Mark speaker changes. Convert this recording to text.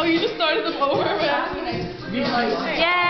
Speaker 1: Oh, you just started them over? Yeah.